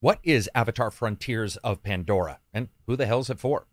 What is Avatar Frontiers of Pandora, and who the hell's it for?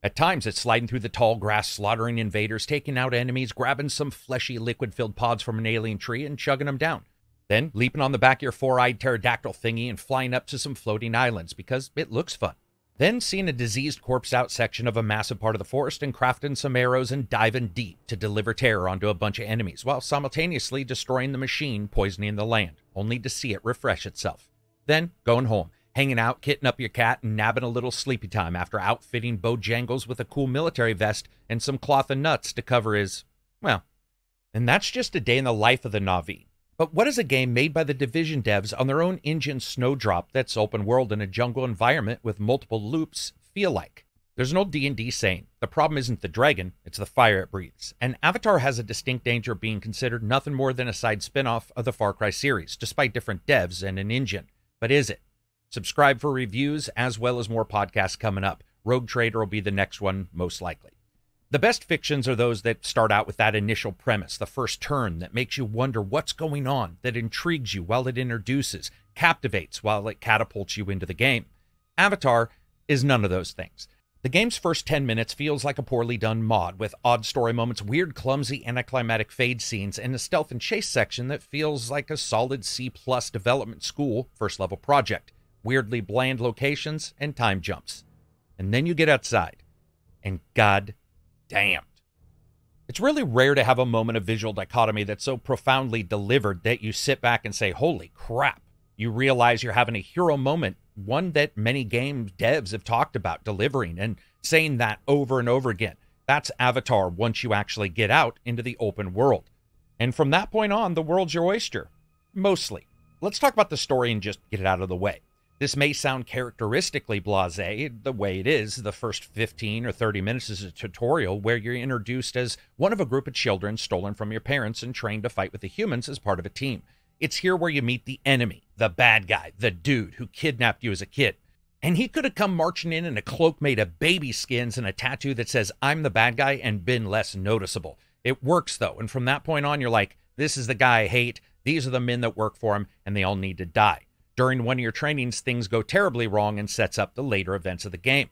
At times, it's sliding through the tall grass, slaughtering invaders, taking out enemies, grabbing some fleshy, liquid filled pods from an alien tree, and chugging them down. Then leaping on the back of your four eyed pterodactyl thingy and flying up to some floating islands because it looks fun. Then seeing a diseased corpse out section of a massive part of the forest and crafting some arrows and diving deep to deliver terror onto a bunch of enemies while simultaneously destroying the machine, poisoning the land, only to see it refresh itself. Then going home, hanging out, kitting up your cat, and nabbing a little sleepy time after outfitting Bojangles with a cool military vest and some cloth and nuts to cover his, well, and that's just a day in the life of the Na'vi. But what is a game made by the Division devs on their own engine Snowdrop that's open world in a jungle environment with multiple loops feel like? There's an old D&D saying, the problem isn't the dragon, it's the fire it breathes. And Avatar has a distinct danger of being considered nothing more than a side spin-off of the Far Cry series, despite different devs and an engine. But is it? Subscribe for reviews as well as more podcasts coming up. Rogue Trader will be the next one, most likely. The best fictions are those that start out with that initial premise, the first turn that makes you wonder what's going on, that intrigues you while it introduces, captivates while it catapults you into the game. Avatar is none of those things. The game's first 10 minutes feels like a poorly done mod, with odd story moments, weird, clumsy, anticlimactic fade scenes, and a stealth and chase section that feels like a solid C plus development school first level project. Weirdly bland locations and time jumps. And then you get outside, and god damned. It's really rare to have a moment of visual dichotomy that's so profoundly delivered that you sit back and say, Holy crap. You realize you're having a hero moment, one that many game devs have talked about delivering and saying that over and over again. That's Avatar once you actually get out into the open world. And from that point on, the world's your oyster. Mostly. Let's talk about the story and just get it out of the way. This may sound characteristically blase, the way it is. The first 15 or 30 minutes is a tutorial where you're introduced as one of a group of children stolen from your parents and trained to fight with the humans as part of a team. It's here where you meet the enemy, the bad guy, the dude who kidnapped you as a kid. And he could have come marching in in a cloak made of baby skins and a tattoo that says, I'm the bad guy, and been less noticeable. It works, though. And from that point on, you're like, this is the guy I hate. These are the men that work for him, and they all need to die. During one of your trainings, things go terribly wrong and sets up the later events of the game.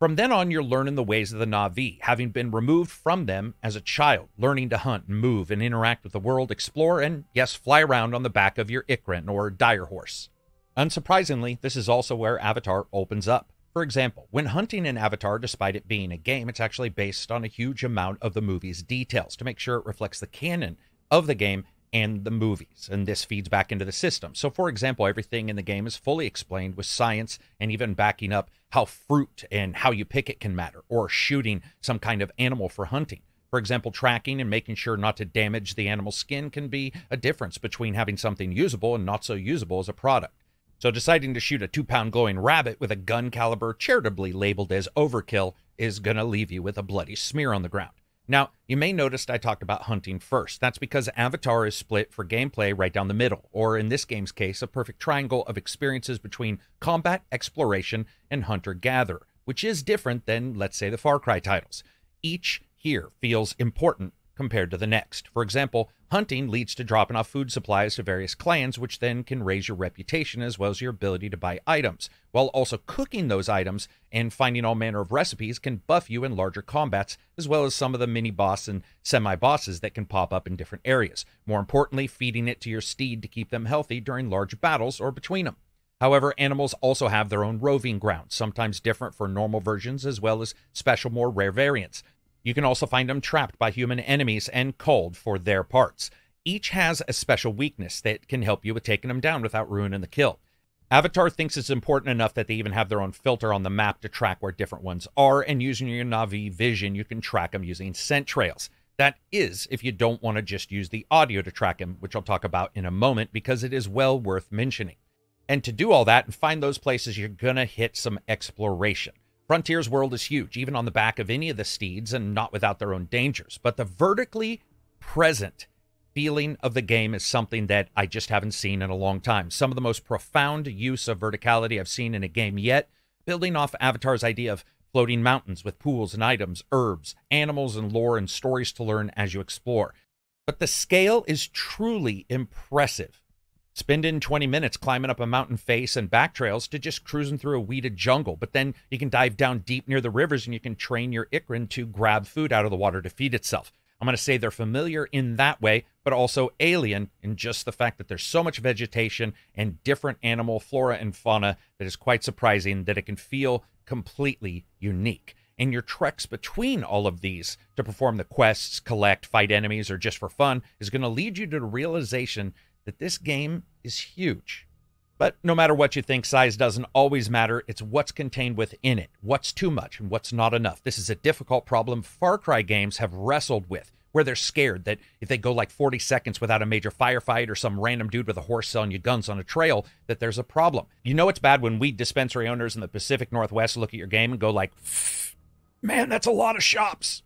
From then on, you're learning the ways of the Na'vi, having been removed from them as a child, learning to hunt and move and interact with the world, explore, and yes, fly around on the back of your Ikran or dire horse. Unsurprisingly, this is also where Avatar opens up. For example, when hunting in Avatar, despite it being a game, it's actually based on a huge amount of the movie's details to make sure it reflects the canon of the game and the movies, and this feeds back into the system. So, for example, everything in the game is fully explained with science and even backing up how fruit and how you pick it can matter, or shooting some kind of animal for hunting. For example, tracking and making sure not to damage the animal's skin can be a difference between having something usable and not so usable as a product. So, deciding to shoot a two pound glowing rabbit with a gun caliber charitably labeled as overkill is going to leave you with a bloody smear on the ground. Now, you may notice I talked about hunting first. That's because Avatar is split for gameplay right down the middle, or in this game's case, a perfect triangle of experiences between combat, exploration, and hunter gatherer, which is different than, let's say, the Far Cry titles. Each here feels important compared to the next. For example, hunting leads to dropping off food supplies to various clans, which then can raise your reputation as well as your ability to buy items, while also cooking those items and finding all manner of recipes can buff you in larger combats, as well as some of the mini boss and semi bosses that can pop up in different areas. More importantly, feeding it to your steed to keep them healthy during large battles or between them. However, animals also have their own roving grounds, sometimes different for normal versions as well as special, more rare variants. You can also find them trapped by human enemies and culled for their parts. Each has a special weakness that can help you with taking them down without ruining the kill. Avatar thinks it's important enough that they even have their own filter on the map to track where different ones are, and using your Na'vi vision, you can track them using scent trails. That is, if you don't want to just use the audio to track them, which I'll talk about in a moment because it is well worth mentioning. And to do all that and find those places, you're going to hit some exploration. Frontier's world is huge, even on the back of any of the steeds, and not without their own dangers. But the vertically present feeling of the game is something that I just haven't seen in a long time. Some of the most profound use of verticality I've seen in a game yet, building off Avatar's idea of floating mountains with pools and items, herbs, animals, and lore and stories to learn as you explore. But the scale is truly impressive Spending 20 minutes climbing up a mountain face and back trails to just cruising through a weeded jungle. But then you can dive down deep near the rivers and you can train your Ikran to grab food out of the water to feed itself. I'm going to say they're familiar in that way, but also alien in just the fact that there's so much vegetation and different animal flora and fauna that is quite surprising that it can feel completely unique. And your treks between all of these to perform the quests, collect, fight enemies, or just for fun is going to lead you to the realization that this game is huge. But no matter what you think, size doesn't always matter. It's what's contained within it, what's too much, and what's not enough. This is a difficult problem Far Cry games have wrestled with, where they're scared that if they go like 40 seconds without a major firefight or some random dude with a horse selling you guns on a trail, that there's a problem. You know it's bad when weed dispensary owners in the Pacific Northwest look at your game and go like, man, that's a lot of shops.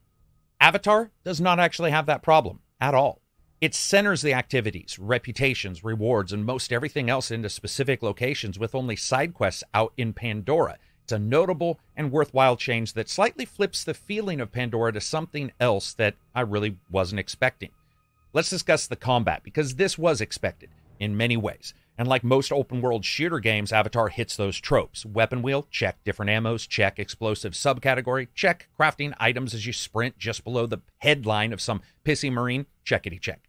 Avatar does not actually have that problem at all. It centers the activities, reputations, rewards, and most everything else into specific locations with only side quests out in Pandora. It's a notable and worthwhile change that slightly flips the feeling of Pandora to something else that I really wasn't expecting. Let's discuss the combat because this was expected in many ways. And like most open world shooter games, Avatar hits those tropes. Weapon wheel, check. Different ammos, check. Explosive subcategory, check. Crafting items as you sprint just below the headline of some pissy marine, checkity check.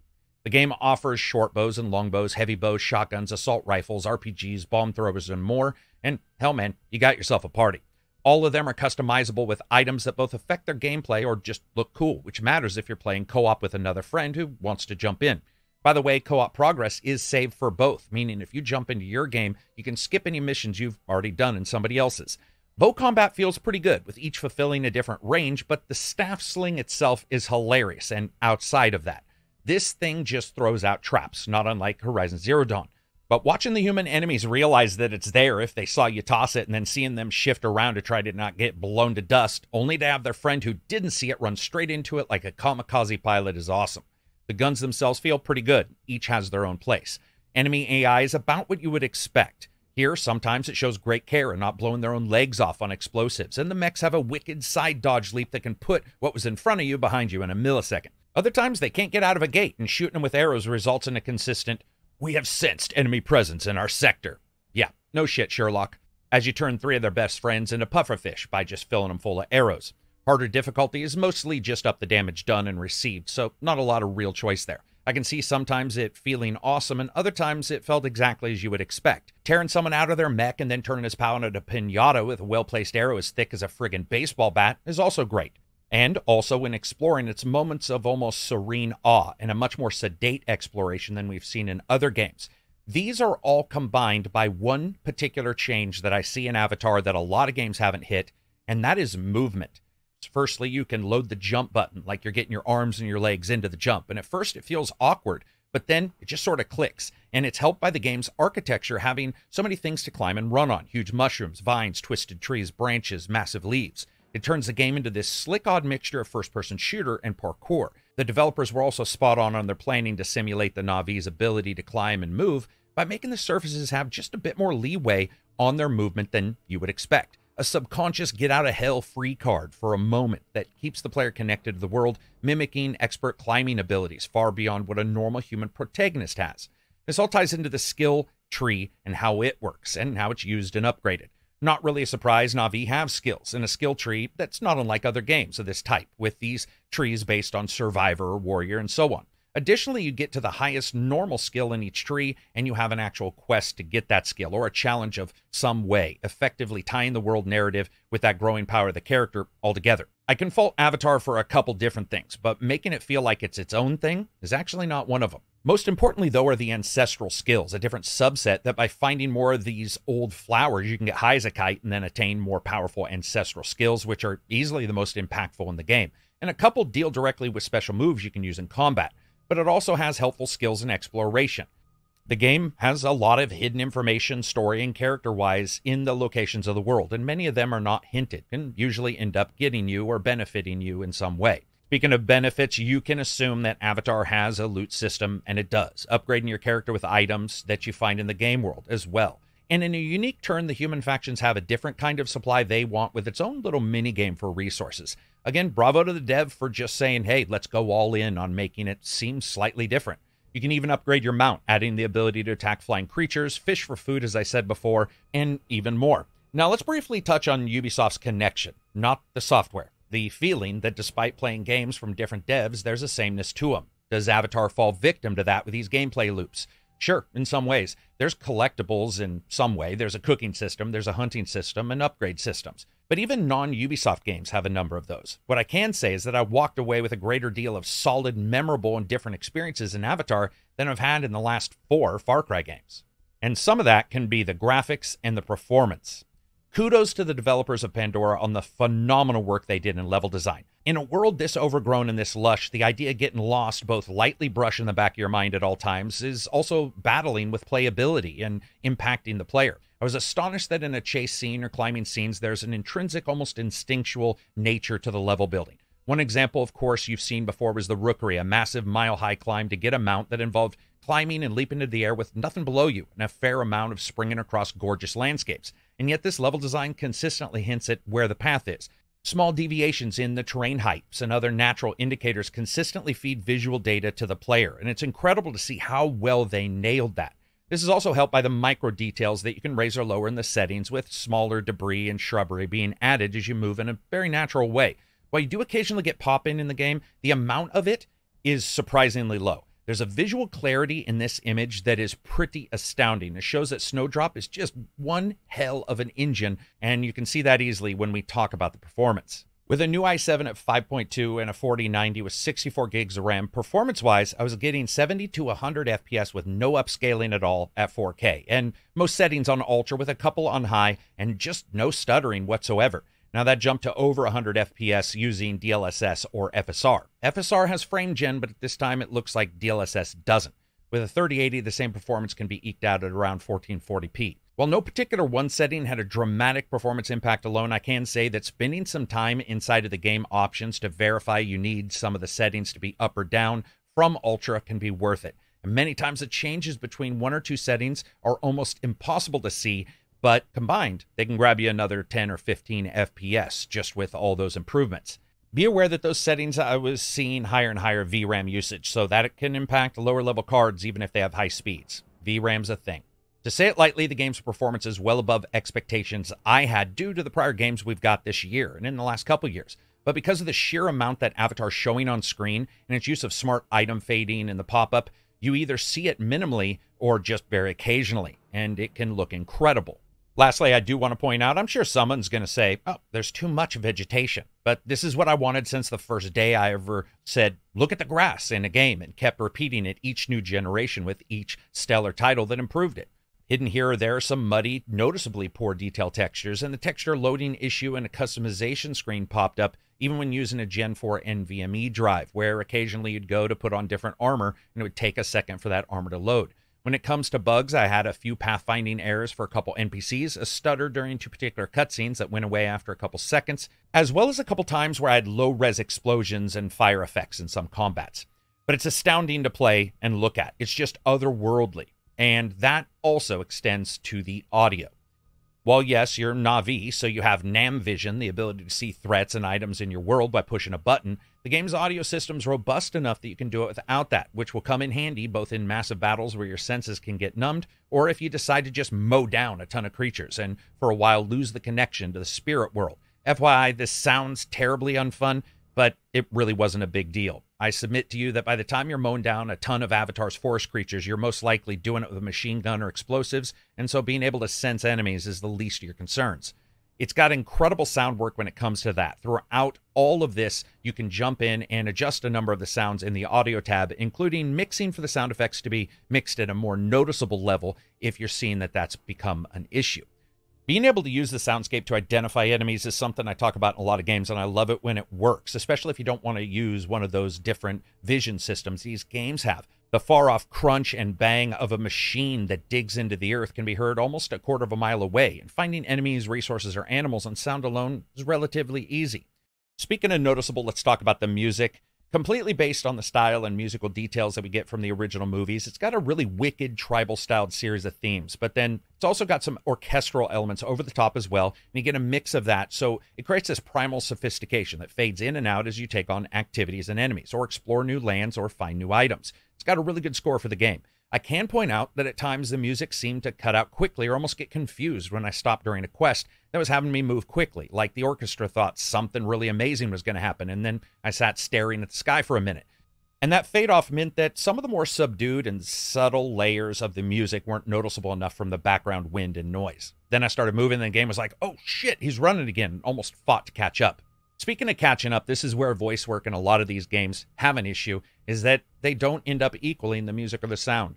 The game offers short bows and long bows, heavy bows, shotguns, assault rifles, RPGs, bomb throwers, and more. And hell, man, you got yourself a party. All of them are customizable with items that both affect their gameplay or just look cool, which matters if you're playing co op with another friend who wants to jump in. By the way, co op progress is saved for both, meaning if you jump into your game, you can skip any missions you've already done in somebody else's. Bow combat feels pretty good, with each fulfilling a different range, but the staff sling itself is hilarious, and outside of that, this thing just throws out traps, not unlike Horizon Zero Dawn. But watching the human enemies realize that it's there if they saw you toss it and then seeing them shift around to try to not get blown to dust, only to have their friend who didn't see it run straight into it like a kamikaze pilot is awesome. The guns themselves feel pretty good, each has their own place. Enemy AI is about what you would expect. Here, sometimes it shows great care in not blowing their own legs off on explosives, and the mechs have a wicked side dodge leap that can put what was in front of you behind you in a millisecond. Other times they can't get out of a gate, and shooting them with arrows results in a consistent, we have sensed enemy presence in our sector. Yeah, no shit, Sherlock. As you turn three of their best friends into pufferfish by just filling them full of arrows. Harder difficulty is mostly just up the damage done and received, so not a lot of real choice there. I can see sometimes it feeling awesome, and other times it felt exactly as you would expect. Tearing someone out of their mech and then turning his pal into a pinata with a well placed arrow as thick as a friggin' baseball bat is also great and also in exploring its moments of almost serene awe and a much more sedate exploration than we've seen in other games. These are all combined by one particular change that I see in Avatar that a lot of games haven't hit, and that is movement. Firstly, you can load the jump button like you're getting your arms and your legs into the jump, and at first it feels awkward, but then it just sort of clicks, and it's helped by the game's architecture having so many things to climb and run on huge mushrooms, vines, twisted trees, branches, massive leaves. It turns the game into this slick, odd mixture of first person shooter and parkour. The developers were also spot on on their planning to simulate the Na'vi's ability to climb and move by making the surfaces have just a bit more leeway on their movement than you would expect. A subconscious get out of hell free card for a moment that keeps the player connected to the world, mimicking expert climbing abilities far beyond what a normal human protagonist has. This all ties into the skill tree and how it works and how it's used and upgraded. Not really a surprise, Na'vi have skills in a skill tree that's not unlike other games of this type, with these trees based on survivor warrior and so on. Additionally, you get to the highest normal skill in each tree, and you have an actual quest to get that skill or a challenge of some way, effectively tying the world narrative with that growing power of the character altogether. I can fault Avatar for a couple different things, but making it feel like it's its own thing is actually not one of them. Most importantly, though, are the ancestral skills, a different subset that by finding more of these old flowers, you can get high as a kite and then attain more powerful ancestral skills, which are easily the most impactful in the game. And a couple deal directly with special moves you can use in combat, but it also has helpful skills in exploration. The game has a lot of hidden information, story and character wise, in the locations of the world, and many of them are not hinted and usually end up getting you or benefiting you in some way. Speaking of benefits, you can assume that Avatar has a loot system, and it does, upgrading your character with items that you find in the game world as well. And in a unique turn, the human factions have a different kind of supply they want with its own little mini game for resources. Again, bravo to the dev for just saying, hey, let's go all in on making it seem slightly different. You can even upgrade your mount, adding the ability to attack flying creatures, fish for food, as I said before, and even more. Now, let's briefly touch on Ubisoft's connection, not the software. The feeling that despite playing games from different devs, there's a sameness to them. Does Avatar fall victim to that with these gameplay loops? Sure, in some ways. There's collectibles in some way. There's a cooking system, there's a hunting system, and upgrade systems. But even non Ubisoft games have a number of those. What I can say is that I walked away with a greater deal of solid, memorable, and different experiences in Avatar than I've had in the last four Far Cry games. And some of that can be the graphics and the performance. Kudos to the developers of Pandora on the phenomenal work they did in level design. In a world this overgrown and this lush, the idea of getting lost, both lightly brush in the back of your mind at all times, is also battling with playability and impacting the player. I was astonished that in a chase scene or climbing scenes, there's an intrinsic, almost instinctual nature to the level building. One example, of course, you've seen before was the Rookery, a massive mile high climb to get a mount that involved climbing and leaping into the air with nothing below you and a fair amount of springing across gorgeous landscapes and yet this level design consistently hints at where the path is. Small deviations in the terrain heights and other natural indicators consistently feed visual data to the player, and it's incredible to see how well they nailed that. This is also helped by the micro details that you can raise or lower in the settings, with smaller debris and shrubbery being added as you move in a very natural way. While you do occasionally get pop in in the game, the amount of it is surprisingly low. There's a visual clarity in this image that is pretty astounding. It shows that Snowdrop is just one hell of an engine, and you can see that easily when we talk about the performance. With a new i7 at 5.2 and a 4090 with 64 gigs of RAM, performance wise, I was getting 70 to 100 FPS with no upscaling at all at 4K, and most settings on Ultra with a couple on high, and just no stuttering whatsoever. Now that jumped to over 100 FPS using DLSS or FSR. FSR has frame gen, but at this time it looks like DLSS doesn't. With a 3080, the same performance can be eked out at around 1440p. While no particular one setting had a dramatic performance impact alone, I can say that spending some time inside of the game options to verify you need some of the settings to be up or down from Ultra can be worth it. And many times the changes between one or two settings are almost impossible to see but combined, they can grab you another 10 or 15 FPS just with all those improvements. Be aware that those settings I was seeing higher and higher VRAM usage, so that it can impact lower level cards even if they have high speeds. VRAM's a thing. To say it lightly, the game's performance is well above expectations I had due to the prior games we've got this year and in the last couple years. But because of the sheer amount that Avatar's showing on screen and its use of smart item fading and the pop up, you either see it minimally or just very occasionally, and it can look incredible. Lastly, I do want to point out I'm sure someone's going to say, oh, there's too much vegetation. But this is what I wanted since the first day I ever said, look at the grass in a game and kept repeating it each new generation with each stellar title that improved it. Hidden here or there are some muddy, noticeably poor detail textures, and the texture loading issue and a customization screen popped up even when using a Gen 4 NVMe drive, where occasionally you'd go to put on different armor and it would take a second for that armor to load. When it comes to bugs, I had a few pathfinding errors for a couple NPCs, a stutter during two particular cutscenes that went away after a couple seconds, as well as a couple times where I had low res explosions and fire effects in some combats. But it's astounding to play and look at. It's just otherworldly. And that also extends to the audio. While yes, you're Na'vi, so you have Nam vision, the ability to see threats and items in your world by pushing a button, the game's audio system's robust enough that you can do it without that, which will come in handy both in massive battles where your senses can get numbed, or if you decide to just mow down a ton of creatures and for a while lose the connection to the spirit world. FYI, this sounds terribly unfun, but it really wasn't a big deal. I submit to you that by the time you're mowing down a ton of Avatar's forest creatures, you're most likely doing it with a machine gun or explosives, and so being able to sense enemies is the least of your concerns. It's got incredible sound work when it comes to that. Throughout all of this, you can jump in and adjust a number of the sounds in the audio tab, including mixing for the sound effects to be mixed at a more noticeable level if you're seeing that that's become an issue. Being able to use the soundscape to identify enemies is something I talk about in a lot of games, and I love it when it works, especially if you don't want to use one of those different vision systems these games have. The far off crunch and bang of a machine that digs into the earth can be heard almost a quarter of a mile away, and finding enemies, resources, or animals on sound alone is relatively easy. Speaking of noticeable, let's talk about the music. Completely based on the style and musical details that we get from the original movies, it's got a really wicked tribal styled series of themes, but then it's also got some orchestral elements over the top as well. And you get a mix of that. So it creates this primal sophistication that fades in and out as you take on activities and enemies, or explore new lands, or find new items. It's got a really good score for the game. I can point out that at times the music seemed to cut out quickly or almost get confused when I stopped during a quest that was having me move quickly, like the orchestra thought something really amazing was going to happen, and then I sat staring at the sky for a minute. And that fade off meant that some of the more subdued and subtle layers of the music weren't noticeable enough from the background wind and noise. Then I started moving, and the game was like, oh shit, he's running again, almost fought to catch up. Speaking of catching up, this is where voice work in a lot of these games have an issue, is that they don't end up equaling the music or the sound.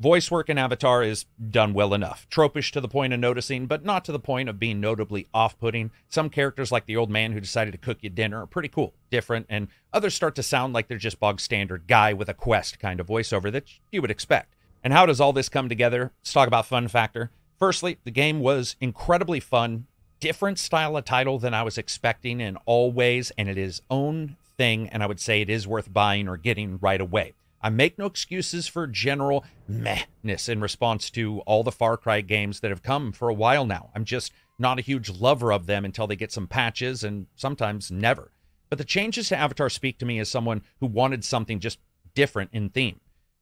Voice work in Avatar is done well enough. Tropish to the point of noticing, but not to the point of being notably off putting. Some characters, like the old man who decided to cook you dinner, are pretty cool, different, and others start to sound like they're just bog standard guy with a quest kind of voiceover that you would expect. And how does all this come together? Let's talk about fun factor. Firstly, the game was incredibly fun, different style of title than I was expecting in all ways, and it is own thing, and I would say it is worth buying or getting right away. I make no excuses for general mehness in response to all the Far Cry games that have come for a while now. I'm just not a huge lover of them until they get some patches and sometimes never. But the changes to Avatar speak to me as someone who wanted something just different in theme.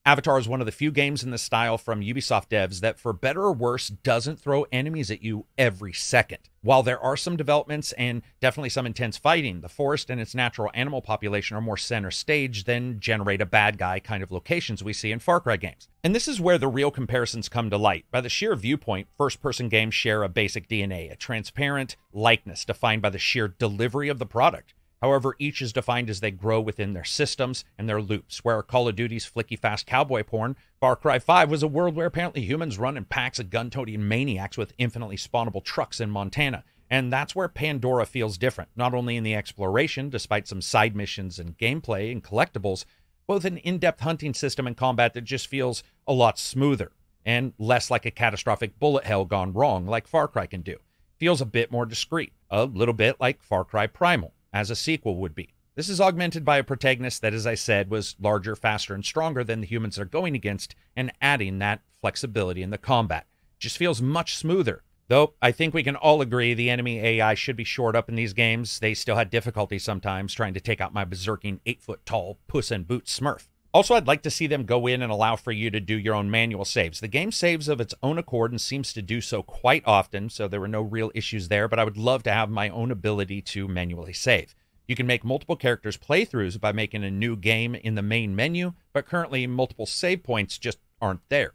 Avatar is one of the few games in the style from Ubisoft devs that, for better or worse, doesn't throw enemies at you every second. While there are some developments and definitely some intense fighting, the forest and its natural animal population are more center stage than generate a bad guy kind of locations we see in Far Cry games. And this is where the real comparisons come to light. By the sheer viewpoint, first person games share a basic DNA, a transparent likeness defined by the sheer delivery of the product. However, each is defined as they grow within their systems and their loops. Where Call of Duty's flicky fast cowboy porn, Far Cry 5 was a world where apparently humans run in packs of gun toting maniacs with infinitely spawnable trucks in Montana. And that's where Pandora feels different, not only in the exploration, despite some side missions and gameplay and collectibles, but an in depth hunting system and combat that just feels a lot smoother and less like a catastrophic bullet hell gone wrong like Far Cry can do. Feels a bit more discreet, a little bit like Far Cry Primal as a sequel would be. This is augmented by a protagonist that, as I said, was larger, faster, and stronger than the humans they're going against, and adding that flexibility in the combat. Just feels much smoother. Though I think we can all agree the enemy AI should be shored up in these games. They still had difficulty sometimes trying to take out my berserking eight foot tall puss in boots smurf. Also, I'd like to see them go in and allow for you to do your own manual saves. The game saves of its own accord and seems to do so quite often, so there were no real issues there, but I would love to have my own ability to manually save. You can make multiple characters playthroughs by making a new game in the main menu, but currently multiple save points just aren't there.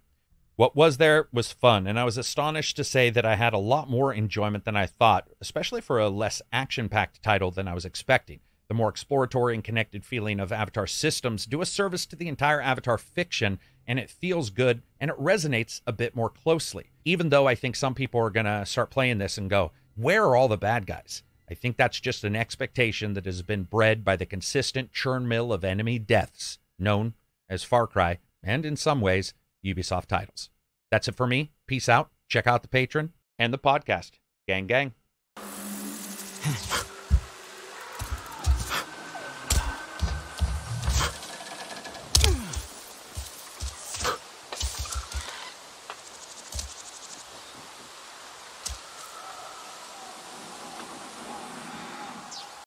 What was there was fun, and I was astonished to say that I had a lot more enjoyment than I thought, especially for a less action packed title than I was expecting. The more exploratory and connected feeling of Avatar systems do a service to the entire Avatar fiction, and it feels good and it resonates a bit more closely. Even though I think some people are going to start playing this and go, Where are all the bad guys? I think that's just an expectation that has been bred by the consistent churn mill of enemy deaths known as Far Cry and, in some ways, Ubisoft titles. That's it for me. Peace out. Check out the Patreon and the podcast. Gang, gang.